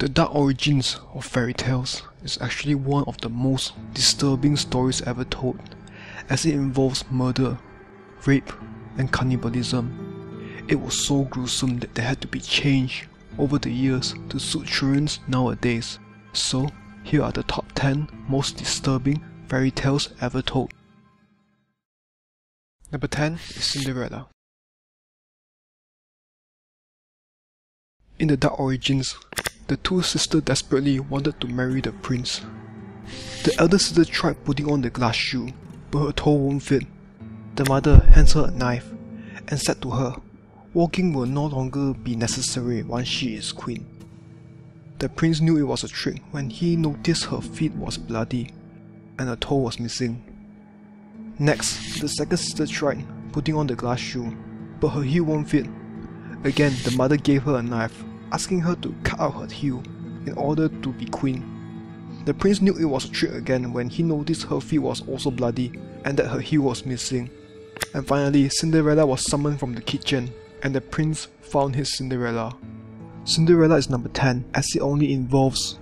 The dark origins of fairy tales is actually one of the most disturbing stories ever told, as it involves murder, rape, and cannibalism. It was so gruesome that they had to be changed over the years to suit children nowadays. So, here are the top 10 most disturbing fairy tales ever told. Number 10 is Cinderella. In the Dark Origins, the two sisters desperately wanted to marry the prince. The elder sister tried putting on the glass shoe, but her toe won't fit. The mother hands her a knife and said to her, Walking will no longer be necessary once she is queen. The prince knew it was a trick when he noticed her feet was bloody and her toe was missing. Next, the second sister tried putting on the glass shoe, but her heel won't fit. Again, the mother gave her a knife asking her to cut out her heel in order to be queen. The prince knew it was a trick again when he noticed her feet was also bloody and that her heel was missing. And finally, Cinderella was summoned from the kitchen and the prince found his Cinderella. Cinderella is number 10 as it only involves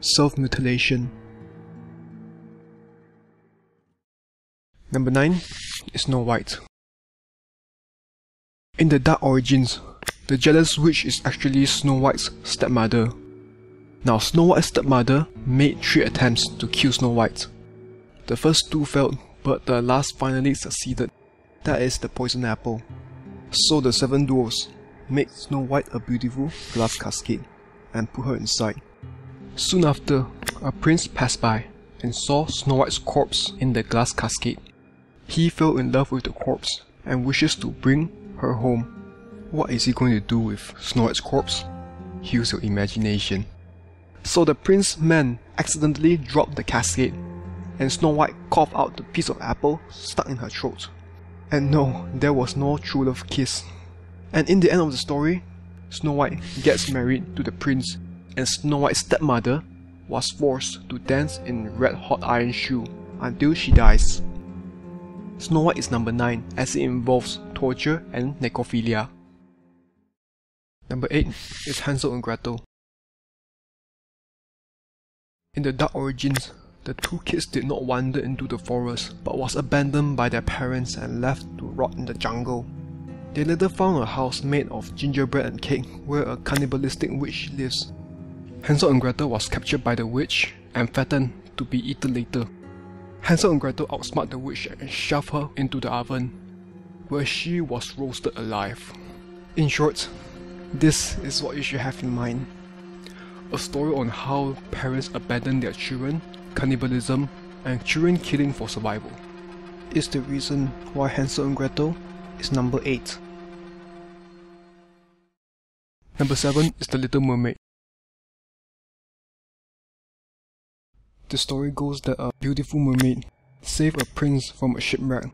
self-mutilation. Number 9 is Snow White. In the Dark Origins, the jealous witch is actually Snow White's stepmother. Now Snow White's stepmother made three attempts to kill Snow White. The first two failed, but the last finally succeeded. That is the poison apple. So the seven dwarfs made Snow White a beautiful glass casket and put her inside. Soon after, a prince passed by and saw Snow White's corpse in the glass casket. He fell in love with the corpse and wishes to bring her home. What is he going to do with Snow White's corpse? Use your imagination. So the prince man accidentally dropped the casket, and Snow White coughed out the piece of apple stuck in her throat. And no, there was no true love kiss. And in the end of the story, Snow White gets married to the prince, and Snow White's stepmother was forced to dance in red hot iron shoe until she dies. Snow White is number 9 as it involves torture and necrophilia. Number 8 is Hansel and Gretel. In the Dark Origins, the two kids did not wander into the forest but was abandoned by their parents and left to rot in the jungle. They later found a house made of gingerbread and cake where a cannibalistic witch lives. Hansel and Gretel was captured by the witch and fattened to be eaten later. Hansel and Gretel outsmart the witch and shoved her into the oven, where she was roasted alive. In short, this is what you should have in mind. A story on how parents abandon their children, cannibalism, and children killing for survival. Is the reason why Hansel and Gretel is number 8. Number 7 is The Little Mermaid. The story goes that a beautiful mermaid saved a prince from a shipwreck,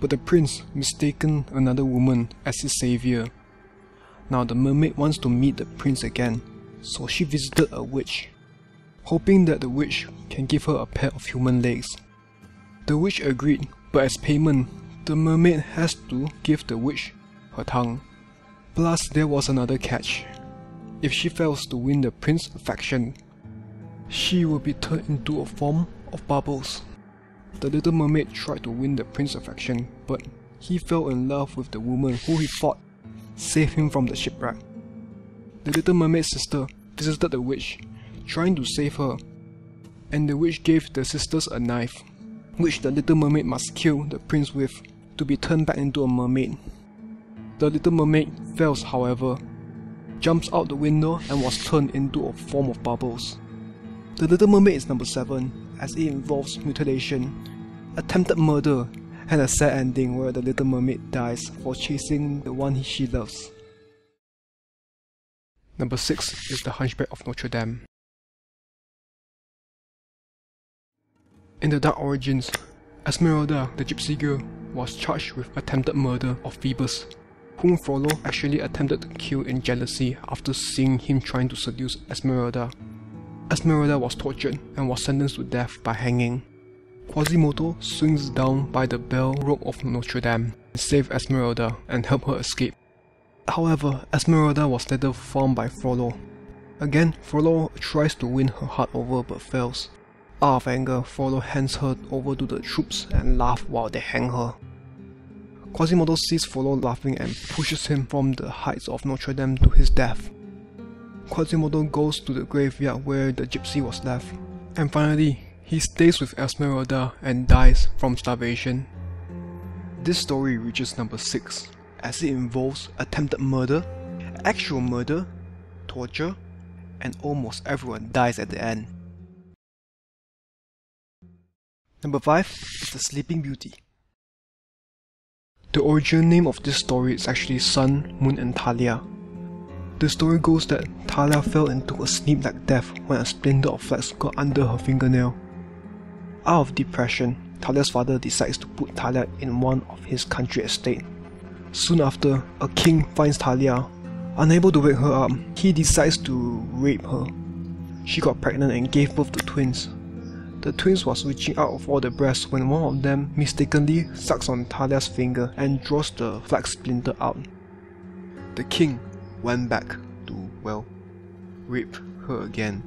but the prince mistaken another woman as his savior now the mermaid wants to meet the prince again, so she visited a witch, hoping that the witch can give her a pair of human legs. The witch agreed, but as payment, the mermaid has to give the witch her tongue. Plus, there was another catch. If she fails to win the prince's affection, she will be turned into a form of bubbles. The little mermaid tried to win the prince's affection, but he fell in love with the woman who he fought save him from the shipwreck. The little mermaid's sister visited the witch, trying to save her, and the witch gave the sisters a knife, which the little mermaid must kill the prince with to be turned back into a mermaid. The little mermaid fails, however, jumps out the window and was turned into a form of bubbles. The Little Mermaid is number 7 as it involves mutilation, attempted murder, and a sad ending where the little mermaid dies for chasing the one she loves. Number 6 is The Hunchback of Notre Dame. In the Dark Origins, Esmeralda, the gypsy girl, was charged with attempted murder of Phoebus, whom Frollo actually attempted to kill in jealousy after seeing him trying to seduce Esmeralda. Esmeralda was tortured and was sentenced to death by hanging. Quasimodo swings down by the bell rope of Notre Dame to save Esmeralda and help her escape. However, Esmeralda was later found by Frollo. Again, Frollo tries to win her heart over but fails. Out of anger, Frollo hands her over to the troops and laugh while they hang her. Quasimodo sees Frollo laughing and pushes him from the heights of Notre Dame to his death. Quasimodo goes to the graveyard where the gypsy was left, and finally, he stays with Esmeralda and dies from starvation. This story reaches number 6, as it involves attempted murder, actual murder, torture, and almost everyone dies at the end. Number 5 is The Sleeping Beauty. The original name of this story is actually Sun, Moon and Talia. The story goes that Talia fell into a sleep-like death when a splinter of flesh got under her fingernail. Out of depression, Talia's father decides to put Talia in one of his country estate. Soon after, a king finds Talia. Unable to wake her up, he decides to rape her. She got pregnant and gave birth to twins. The twins was reaching out of all the breasts when one of them mistakenly sucks on Talia's finger and draws the flax splinter out. The king went back to, well, rape her again,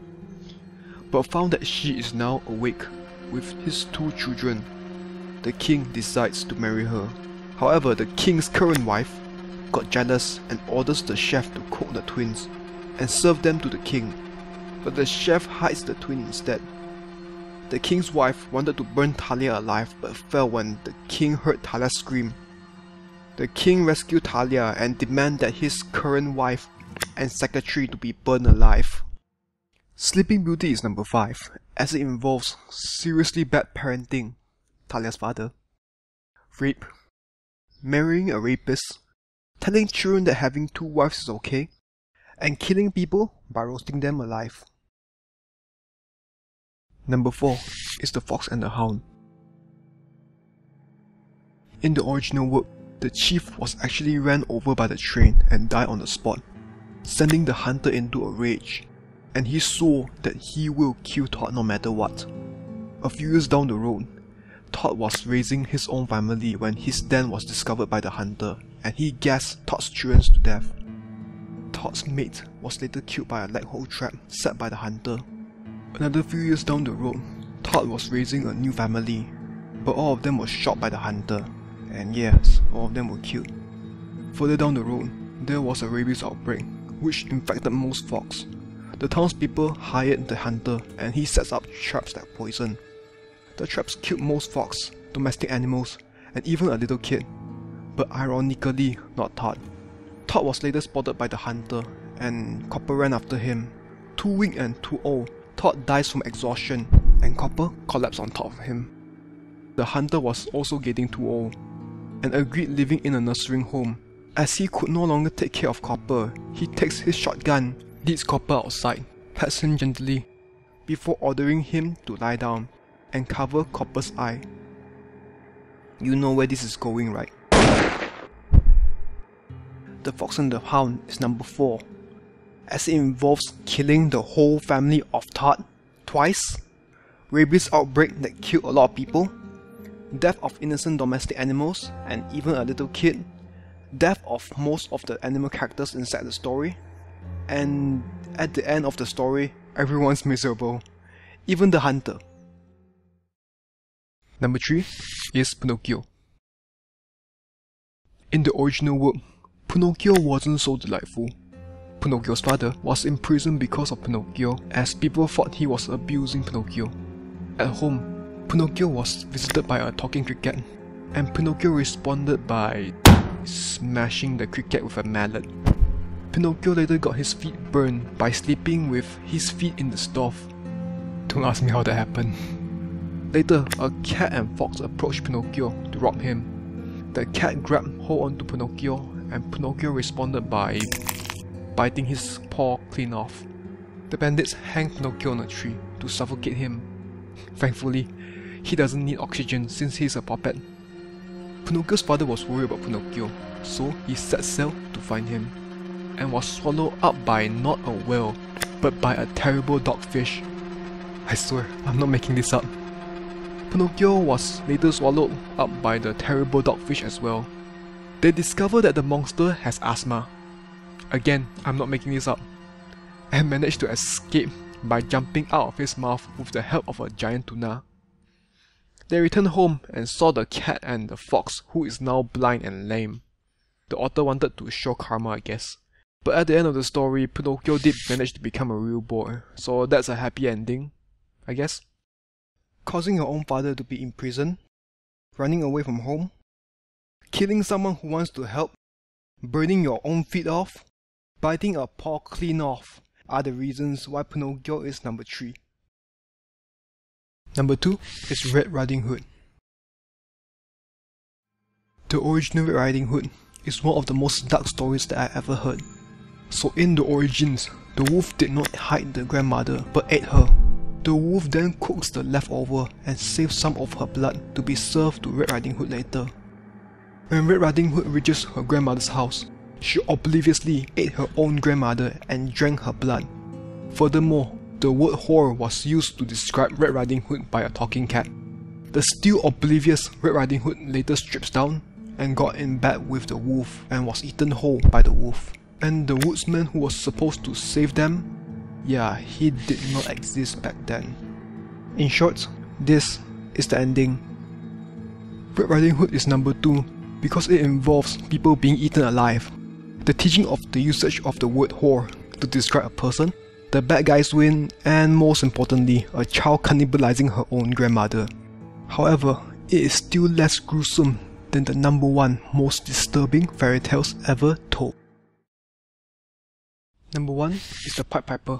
but found that she is now awake with his two children. The king decides to marry her. However, the king's current wife got jealous and orders the chef to cook the twins and serve them to the king. But the chef hides the twin instead the king's wife wanted to burn Talia alive but fell when the king heard Talia scream. The king rescued Talia and demanded that his current wife and secretary to be burned alive. Sleeping Beauty is number 5 as it involves seriously bad parenting, Talia's father, rape, marrying a rapist, telling children that having two wives is okay, and killing people by roasting them alive. Number 4 is The Fox and the Hound. In the original work, the chief was actually ran over by the train and died on the spot, sending the hunter into a rage, and he swore that he will kill Tod no matter what. A few years down the road, Tod was raising his own family when his den was discovered by the hunter, and he gassed Tod's children to death. Tod's mate was later killed by a leg hole trap set by the hunter, Another few years down the road, Tod was raising a new family, but all of them were shot by the hunter, and yes, all of them were killed. Further down the road, there was a rabies outbreak, which infected most fox. The townspeople hired the hunter and he sets up traps that poison. The traps killed most fox, domestic animals, and even a little kid. But ironically, not Tod. Tod was later spotted by the hunter, and Copper ran after him. Too weak and too old, Tod dies from exhaustion, and Copper collapses on top of him. The hunter was also getting too old, and agreed living in a nursing home. As he could no longer take care of Copper, he takes his shotgun, leads Copper outside, him gently, before ordering him to lie down and cover Copper's eye. You know where this is going, right? The Fox and the Hound is number 4 as it involves killing the whole family of Tod twice, rabies outbreak that killed a lot of people, death of innocent domestic animals and even a little kid, death of most of the animal characters inside the story, and at the end of the story, everyone's miserable, even the hunter. Number 3 is Pinocchio. In the original work, Pinocchio wasn't so delightful. Pinocchio's father was imprisoned because of Pinocchio as people thought he was abusing Pinocchio. At home, Pinocchio was visited by a talking cricket and Pinocchio responded by smashing the cricket with a mallet. Pinocchio later got his feet burned by sleeping with his feet in the stove. Don't ask me how that happened. Later, a cat and fox approached Pinocchio to rob him. The cat grabbed hold onto Pinocchio and Pinocchio responded by biting his paw clean off. The bandits hang Pinocchio on a tree to suffocate him. Thankfully, he doesn't need oxygen since he's a puppet. Pinocchio's father was worried about Pinocchio, so he set sail to find him, and was swallowed up by not a whale, but by a terrible dogfish. I swear, I'm not making this up. Pinocchio was later swallowed up by the terrible dogfish as well. They discover that the monster has asthma, Again, I'm not making this up. and managed to escape by jumping out of his mouth with the help of a giant tuna. They returned home and saw the cat and the fox, who is now blind and lame. The author wanted to show karma, I guess. But at the end of the story, Pinocchio did manage to become a real boy, so that's a happy ending, I guess. Causing your own father to be in prison, running away from home, killing someone who wants to help, burning your own feet off, biting a paw clean off are the reasons why Pinocchio is number 3. Number 2 is Red Riding Hood. The original Red Riding Hood is one of the most dark stories that I ever heard. So in the origins, the wolf did not hide the grandmother but ate her. The wolf then cooks the leftover and saves some of her blood to be served to Red Riding Hood later. When Red Riding Hood reaches her grandmother's house, she obliviously ate her own grandmother and drank her blood. Furthermore, the word whore was used to describe Red Riding Hood by a talking cat. The still oblivious Red Riding Hood later strips down and got in bed with the wolf and was eaten whole by the wolf. And the woodsman who was supposed to save them? Yeah, he did not exist back then. In short, this is the ending. Red Riding Hood is number 2 because it involves people being eaten alive. The teaching of the usage of the word whore to describe a person, the bad guys win, and most importantly, a child cannibalizing her own grandmother. However, it is still less gruesome than the number one most disturbing fairy tales ever told. Number 1 is the Pied Piper.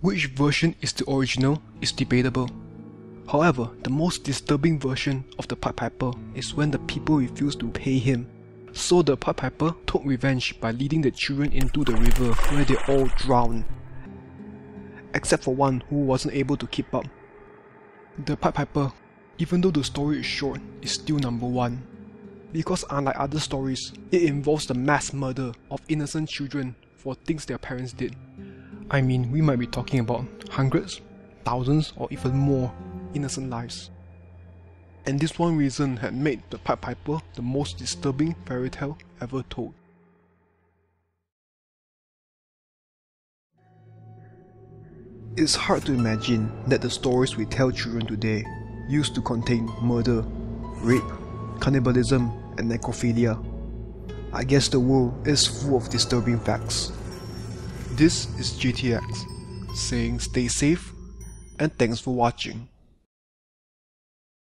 Which version is the original is debatable. However, the most disturbing version of the Pied Piper is when the people refuse to pay him. So the Pied Piper took revenge by leading the children into the river where they all drowned. Except for one who wasn't able to keep up. The Pied Piper, even though the story is short, is still number one because unlike other stories, it involves the mass murder of innocent children for things their parents did. I mean, we might be talking about hundreds, thousands, or even more innocent lives. And this one reason had made the Pied Piper the most disturbing fairy tale ever told. It's hard to imagine that the stories we tell children today used to contain murder, rape, cannibalism, and necrophilia. I guess the world is full of disturbing facts. This is JTX, saying stay safe and thanks for watching.